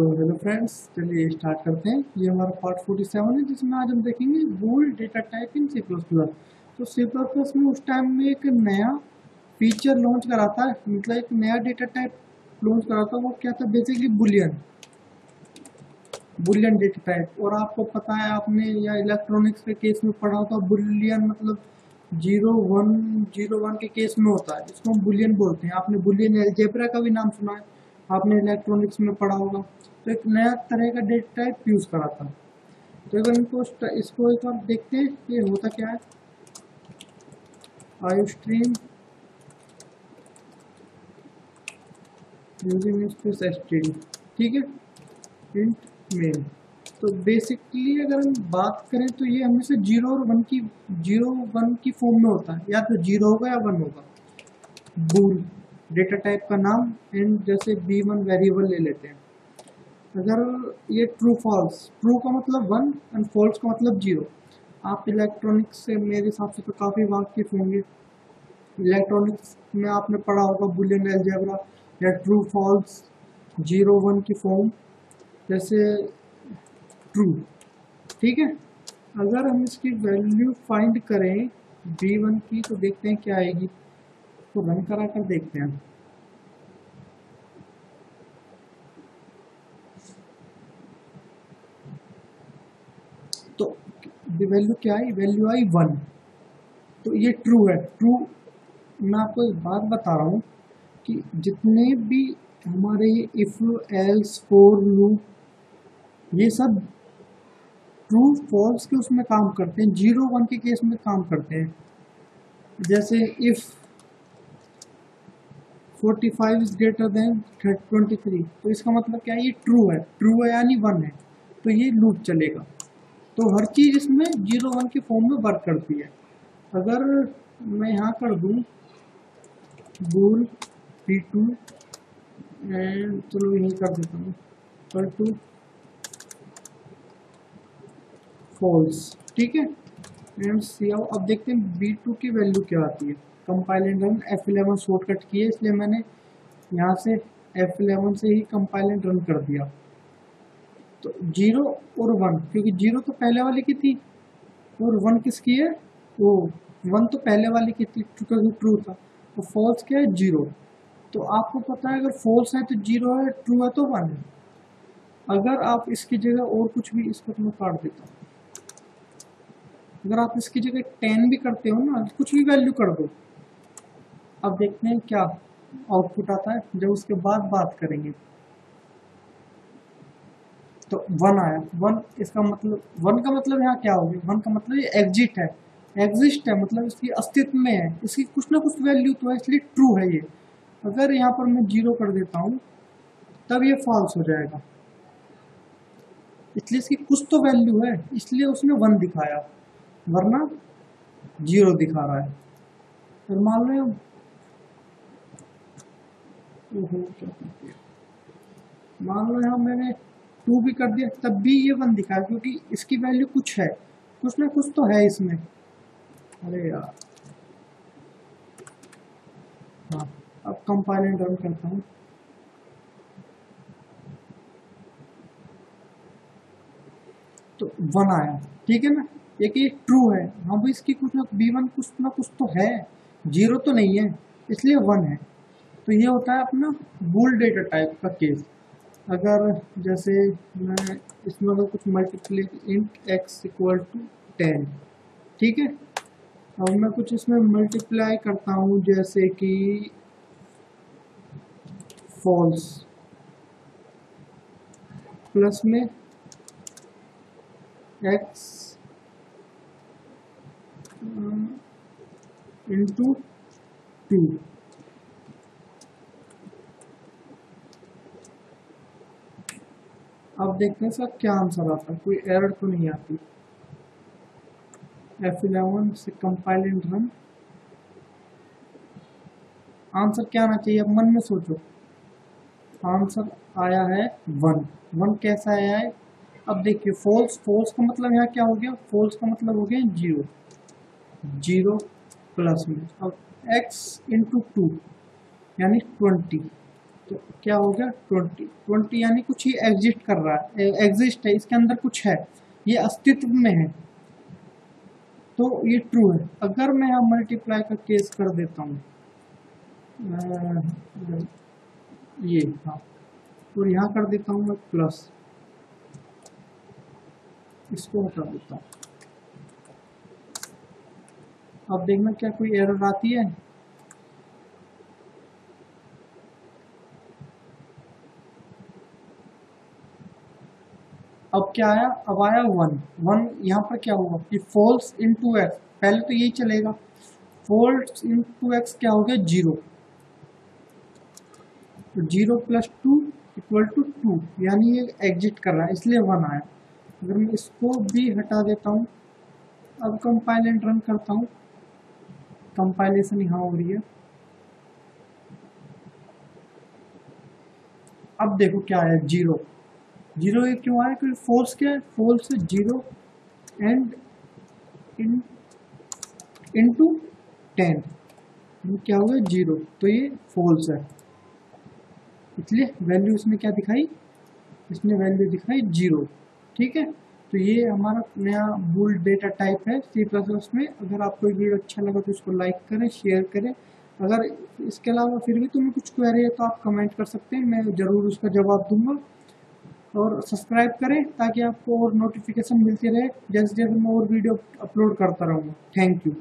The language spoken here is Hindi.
तो हेलो फ्रेंड्स चलिए स्टार्ट करते हैं। ये हमारा पार्ट 47 है, जिसमें आज हम देखेंगे bool data type in C plus plus तो सी प्लस प्लस में उस टाइम में एक नया फीचर लॉन्च करा था मतलब एक नया डेटा टाइप लॉन्च करा था वो क्या था? Basically boolean boolean data type और आपको पता है, आपने या इलेक्ट्रॉनिक्स के केस में पढ़ा था बुलियन मतलब ज़ीरो वन ज़ीरो वन के केस में होता है, जिसको हम बुलियन बोलते हैं। आपने बुलियन एल्जेब्रा का भी नाम सुना है। आपने इलेक्ट्रॉनिक्स में पढ़ा होगा। तो एक नया तरह का डेटा टाइप यूज़ करा था। तो अगर इनको इसको एक बार देखते हैं ये होता क्या है। I stream using space S ठीक है? इंट मेल तो बेसिकली अगर हम बात करें तो ये हमेशा ज़ीरो और वन की ज़ीरो वन की फॉर्म में होता है। या तो ज़ीरो होगा या वन होगा। बूल डेटा टाइप का नाम। एंड जैसे बी वन वेरिएबल ले लेते हैं। अगर ये ट्रू फॉल्स ट्रू का मतलब वन एंड फॉल्स का मतलब ज़ीरो आप इलेक्ट्रॉनिक्स से मेरे हिसाब से तो काफ़ी वाकिफ होंगे। इलेक्ट्रॉनिक्स में आपने पढ़ा होगा बुलियन एल्जेब्रा या ट्रू फॉल्स ज़ीरो वन की फॉर्म जैसे ट्रू ठीक है? अगर हम इसकी वैल्यू फाइंड करें बी वन की तो देखते हैं क्या आएगी। तो रन करा कर देखते हैं तो वैल्यू क्या आई वैल्यू आई वन तो ये ट्रू है. ट्रू मैं आपको एक बात बता रहा हूँ कि जितने भी हमारे ये इफ़ एल्स फोर लूप ये सब ट्रू फॉल्स के उसमें काम करते हैं. ज़ीरो वन के केस में काम करते हैं. जैसे इफ़ 45 इज़ ग्रेटर देन 23 तो इसका मतलब क्या है? ये ट्रू है. ट्रू है यानी वन है. तो ये लूप चलेगा. तो हर चीज़ इसमें ज़ीरो वन के फॉर्म में वर्क करती है। अगर मैं यहाँ कर दूँ बूल पी टू एंड चलो यही कर देता हूँ। पर टू फॉल्स ठीक है? एंड सी आओ अब देखते हैं बी टू की वैल्यू क्या आती है। Compile and run F eleven shortcut किए, इसलिए मैंने यहाँ से एफ़ इलेवन से ही कंपाइल एंड रन कर दिया। तो ज़ीरो और वन, क्योंकि ज़ीरो तो पहले वाले की थी और वन किसकी है? वो वन तो पहले वाली की थी, क्योंकि ट्रू था। तो फॉल्स क्या है? ज़ीरो। तो आपको पता है, अगर फॉल्स है तो ज़ीरो है ट्रू है तो वन है। अगर आप इसकी जगह और कुछ भी इसको तो मैं काट देता हूँ। अगर आप इसकी जगह टेन भी करते हो ना, कुछ भी वैल्यू कर दो। अब देखते हैं क्या आउटपुट आता है, जब उसके बाद बात करेंगे। तो वन आया। वन इसका मतलब वन का मतलब यहाँ क्या हो गया? वन का मतलब ये एग्जिट है। एग्जिस्ट है मतलब इसकी अस्तित्व में है। इसकी कुछ ना कुछ वैल्यू तो है, इसलिए ट्रू है ये। अगर यहाँ पर मैं ज़ीरो कर देता हूँ, तब ये फॉल्स हो जाएगा। इसलिए इसकी कुछ तो वैल्यू है, इसलिए उसने वन दिखाया। वरना ज़ीरो दिखा रहा है। और मान लो मान लो यहाँ मैंने टू भी कर दिया, तब भी ये वन दिखा, क्योंकि इसकी वैल्यू कुछ है। कुछ ना कुछ तो है इसमें। अरे यार। हाँ अब कंपाइल रन करता हूँ। तो वन आया। ठीक है ना? एक ये ट्रू है। हाँ भाई, इसकी कुछ ना बी वन कुछ ना कुछ तो है। ज़ीरो तो नहीं है, इसलिए वन है। तो ये होता है अपना बुल डेटा टाइप का केस अगर जैसे मैं इसमें अगर कुछ multiply int X equal to ten ठीक है? अब मैं कुछ इसमें मल्टीप्लाई करता हूँ, जैसे कि फॉल्स प्लस में एक्स इंटू टू अब देखते हैं सर क्या आंसर आता है। कोई एरर तो नहीं आती। एफ़ इलेवन से कंपाइल एंड रन आंसर क्या आना चाहिए? अब मन में सोचो। आंसर आया है वन वन कैसा आया है? अब देखिए फॉल्स फॉल्स का मतलब यहाँ क्या हो गया? फॉल्स का मतलब हो गया ज़ीरो ज़ीरो प्लस में। अब एक्स इंटू टू यानी ट्वेंटी तो क्या हो गया? ट्वेंटी ट्वेंटी यानी कुछ ही एग्जिस्ट कर रहा है। एग्जिस्ट है, इसके अंदर कुछ है। ये अस्तित्व में है। तो ये ट्रू है। अगर मैं यहाँ मल्टीप्लाई का केस कर देता हूँ। ये हाँ। और यहाँ कर देता हूँ मैं प्लस इसको हटा देता हूँ। अब देखना क्या कोई एरर आती है। अब क्या आया? अब आया वन वन यहाँ पर क्या होगा? कि फॉल्स इन टू एक्स पहले तो यही चलेगा। फॉल्स इन टू एक्स क्या हो गया? ज़ीरो तो zero plus two equal to two यानी ये एग्जिट कर रहा है, इसलिए वन आया। अगर मैं इसको भी हटा देता हूँ, अब कंपाइल एंड रन करता हूँ। कंपाइलेशन यहाँ हो रही है। अब देखो क्या आया ज़ीरो ज़ीरो ये क्यों आया? क्योंकि फोर्स क्या है? Force zero and in into ten क्या हो गया ज़ीरो तो ये फोल्स है। इसलिए वैल्यू इसमें क्या दिखाई? इसमें वैल्यू दिखाई ज़ीरो ठीक है? तो ये हमारा नया बुल डेटा टाइप है सी प्लस प्लस में। अगर आपको वीडियो अच्छा लगा तो इसको लाइक करें शेयर करें। अगर इसके अलावा फिर भी तुम्हें कुछ क्वेरी है तो आप कमेंट कर सकते हैं। मैं ज़रूर उसका जवाब दूँगा। और सब्सक्राइब करें ताकि आपको और नोटिफिकेशन मिलती रहे। जैसे जैसे मैं और वीडियो अपलोड करता रहूँगा। Thank you